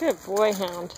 Good boy, hound.